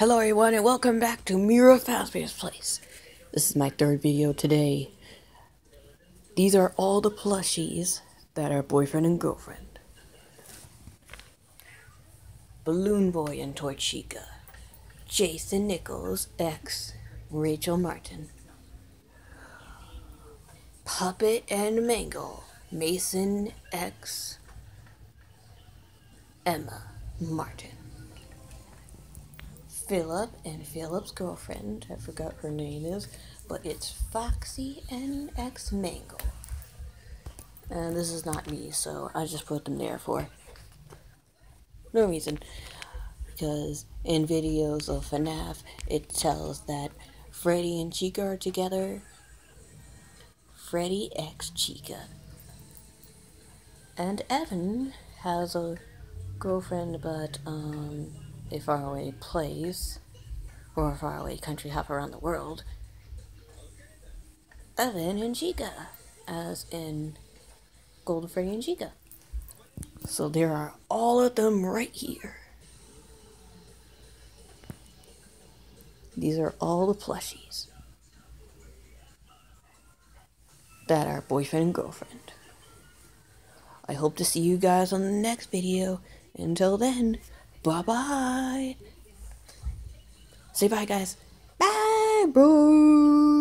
Hello everyone and welcome back to Meara Fazbear's Place. This is my third video today. These are all the plushies that are boyfriend and girlfriend. Balloon Boy and Toy Chica. Jason Nichols, ex Rachel Martin. Puppet and Mangle, Mason X Emma Martin. Philip and Philip's girlfriend, I forgot her name is, but it's Foxy and X Mangle. And this is not me, so I just put them there for no reason. Because in videos of FNAF, it tells that Freddy and Chica are together. Freddy X Chica. And Evan has a girlfriend, but um, a faraway place or a faraway country half around the world. Evan and Chica, as in Golden Freddy and Chica. So there are all of them right here. These are all the plushies that are boyfriend and girlfriend. I hope to see you guys on the next video. Until then, bye bye. Say bye, guys. Bye, bro.